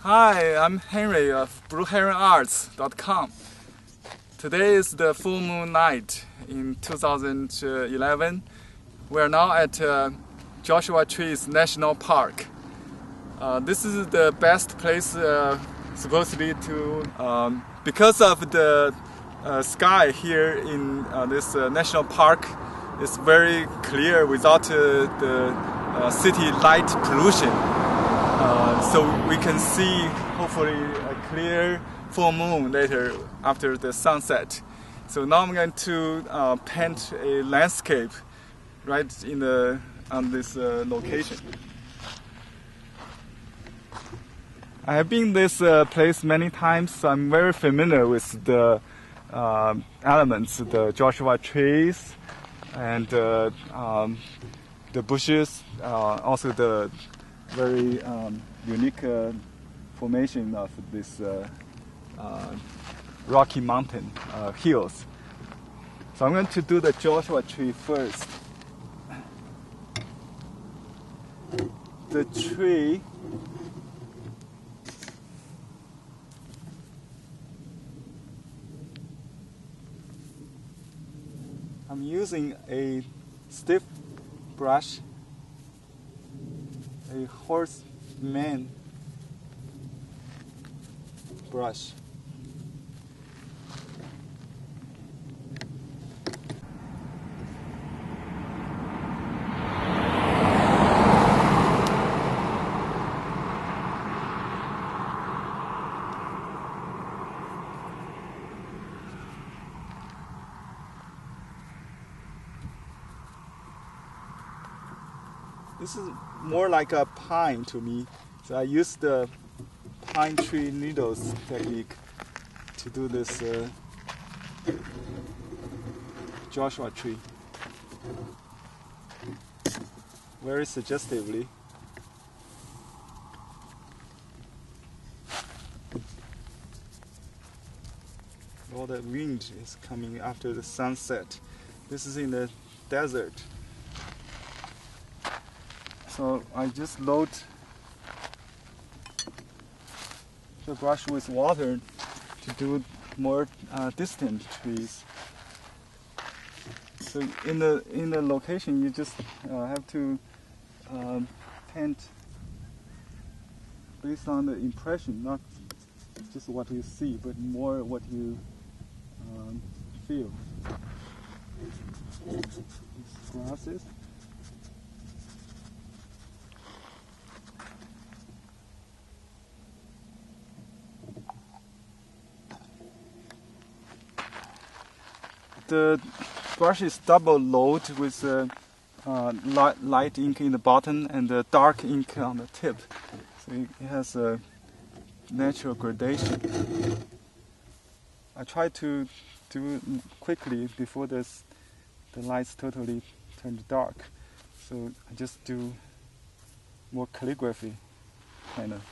Hi, I'm Henry of BlueHeronArts.com. Today is the full moon night in 2011. We are now at uh, Joshua Trees National Park. Uh, this is the best place uh, supposedly to, be to um, because of the uh, sky here in uh, this uh, national park is very clear without the city light pollution. so we can see hopefully a clear full moon later after the sunset. So now I'm going to uh, paint a landscape right in the on this uh, location. I have been this uh, place many times, so I'm very familiar with the uh, elements, the Joshua trees, and uh, um, the bushes, uh, also the very um, unique uh, formation of this uh, Rocky Mountain hills. So I'm going to do the Joshua tree first. The tree I'm using a stiff brush, a horseman brush. This is more like a pine to me. So I use the pine tree needles technique to do this uh, Joshua tree. Very suggestively. All the wind is coming after the sunset. This is in the desert. So I just load the brush with water to do more uh, distant trees. So in the in the location, you just uh, have to um, paint based on the impression, not just what you see, but more what you um, feel. These grasses. The brush is double load with uh, uh, light, light, ink in the bottom and the dark ink on the tip. So it has a natural gradation. I try to do it quickly before this, the lights totally turned dark. So I just do more calligraphy kind of.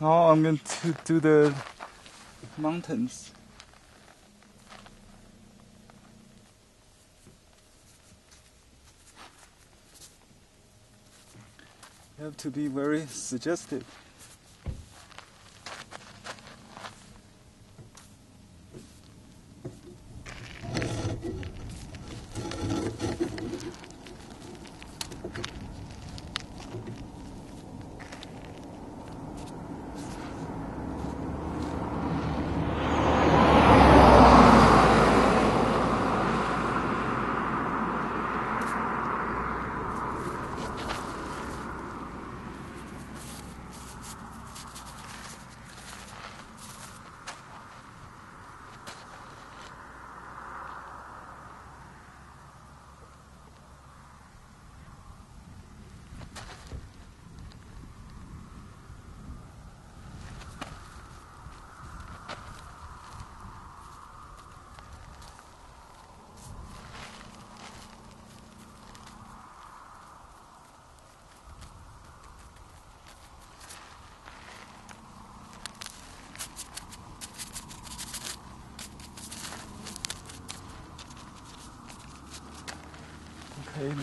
Now I'm going to do the mountains. You have to be very suggestive.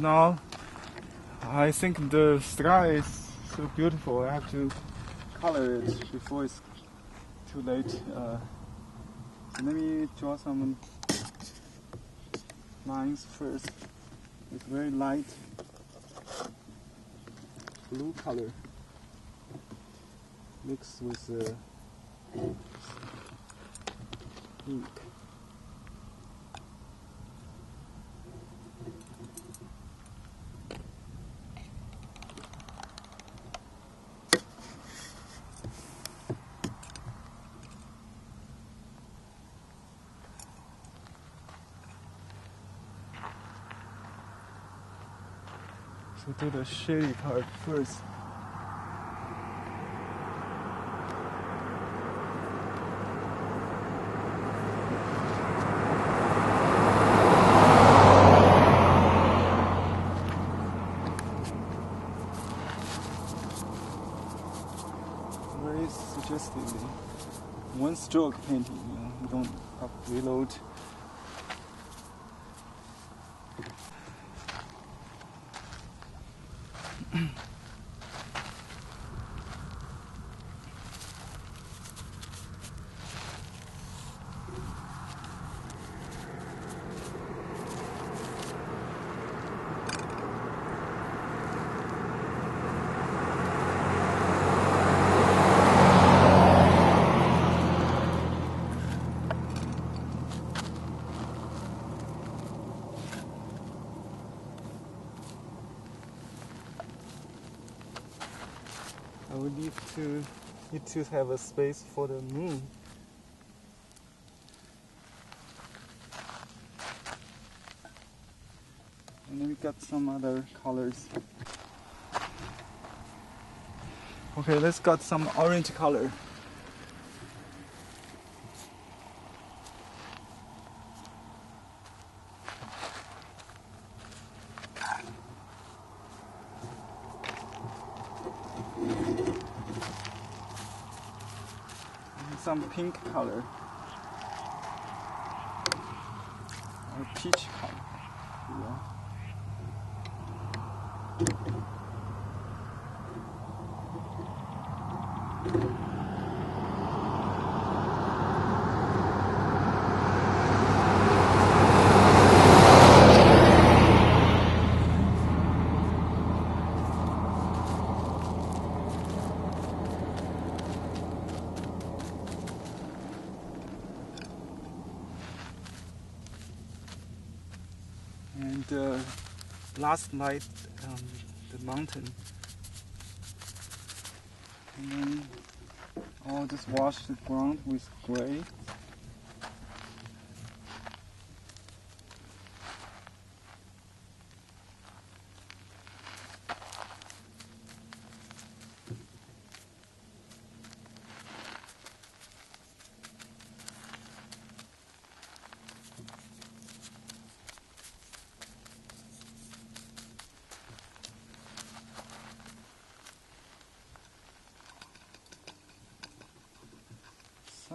Now I think the sky is so beautiful. I have to color it before it's too late. Uh, let me draw some lines first. It's very light blue color mixed with uh, ink. So do the shady part first. Very suggestively. One stroke painting, you, know, you don't have to reload. Will need to need to have a space for the moon. And then we got some other colors. Okay, let's got some orange color. And some pink color. Or peach color. Yeah. And uh, last night, um, the mountain. And then I'll just wash the ground with gray.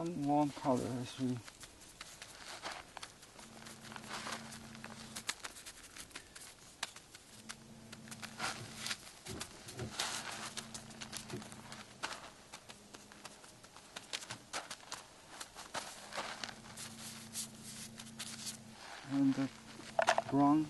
Some warm color actually. And the brown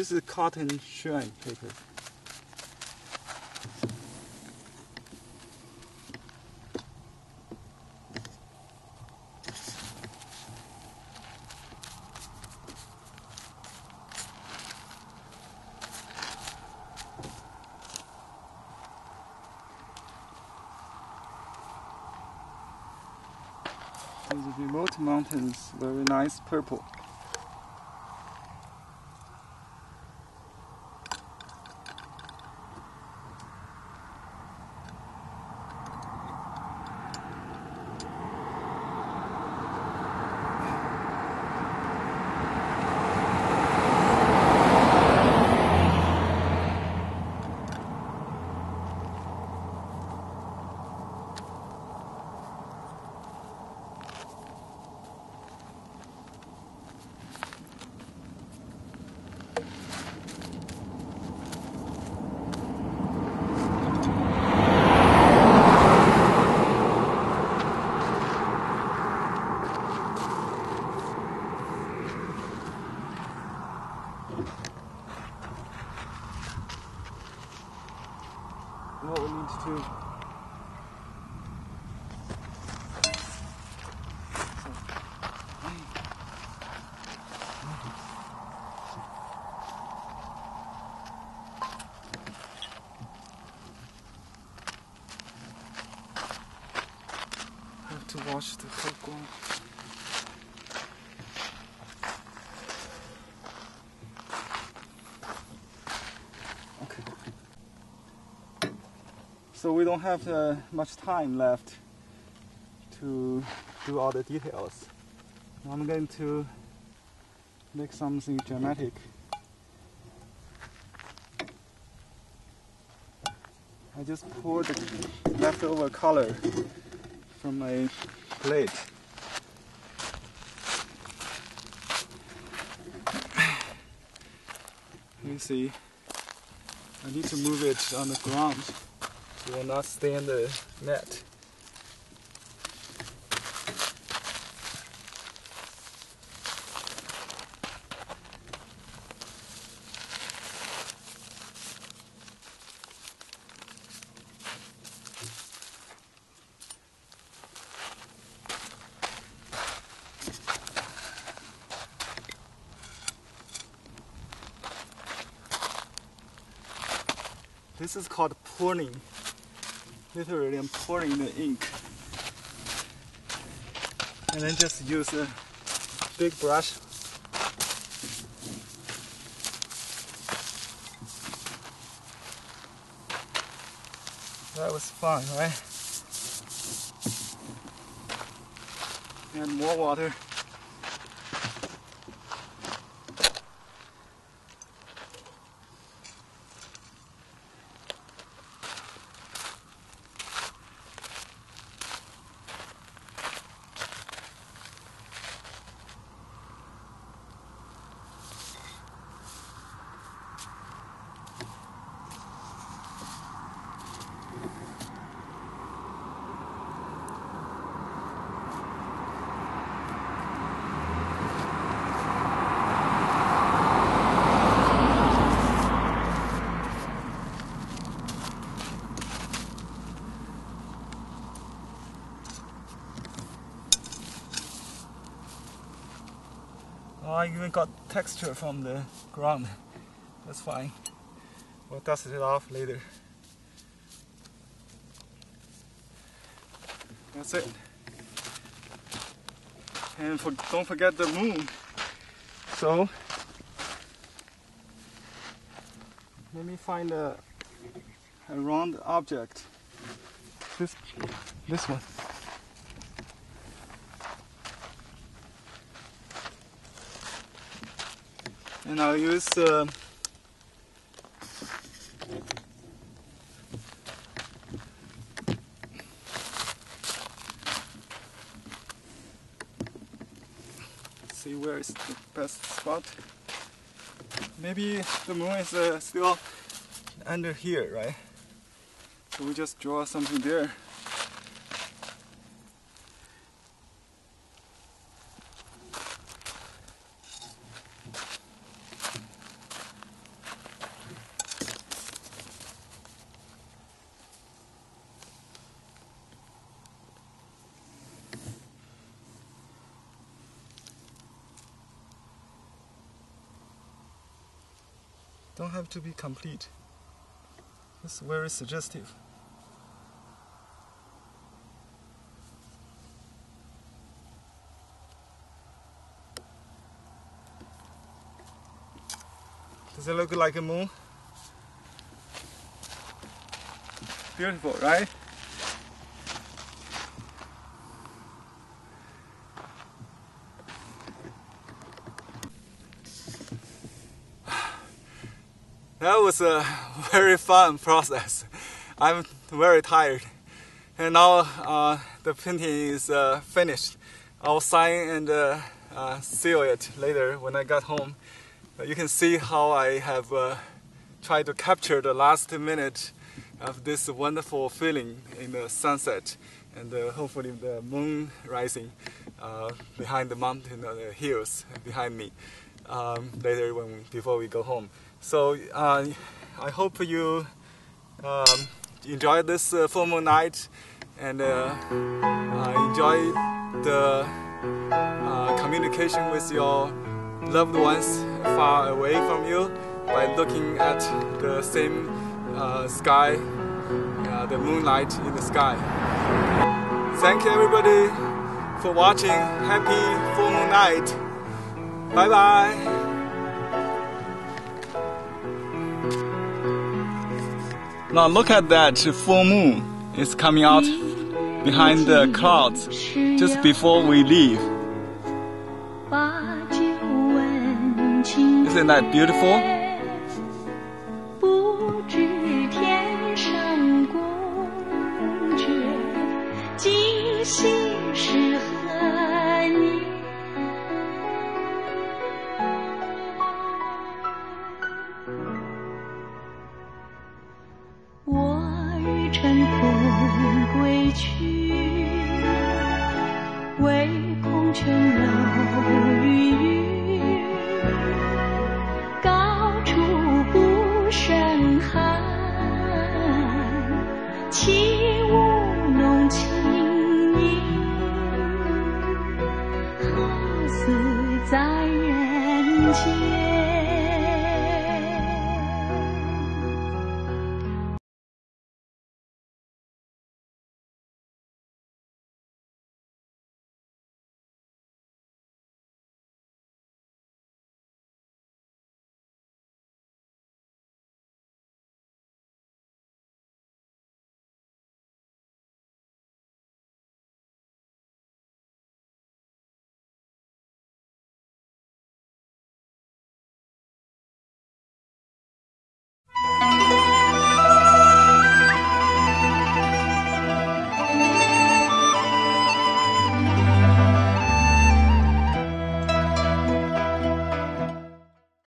This is cotton Xuan paper. These remote mountains, very nice purple. What we need to Okay. So we don't have uh, much time left to do all the details. I'm going to make something dramatic. I just poured the leftover color from my plate. You see, I need to move it on the ground. It will not stay in the net. This is called pouring. Literally, I'm pouring the ink. And then just use a big brush. That was fun, right? And more water. I even got texture from the ground. That's fine. We'll dust it off later. That's it. and for, don't forget the moon. So let me find a, a round object. This this one. And I'll use uh, see where is the best spot. Maybe the moon is uh, still under here, right? So we just draw something there. Don't have to be complete. It's very suggestive. Does it look like a moon? Beautiful, right? That was a very fun process. I'm very tired. And now uh, the painting is uh, finished. I'll sign and uh, uh seal it later when I get home. you can see how I have uh, tried to capture the last minute of this wonderful feeling in the sunset and uh, hopefully the moon rising behind the mountain, the hills behind me um, later when before we go home. So uh, I hope you um, enjoy this uh, full moon night and uh, uh enjoy the uh, communication with your loved ones far away from you by looking at the same uh, sky, the moonlight in the sky. Thank you everybody for watching. Happy full moon night. Bye bye. Now look at that full moon. It's coming out behind the clouds just before we leave. Isn't that beautiful?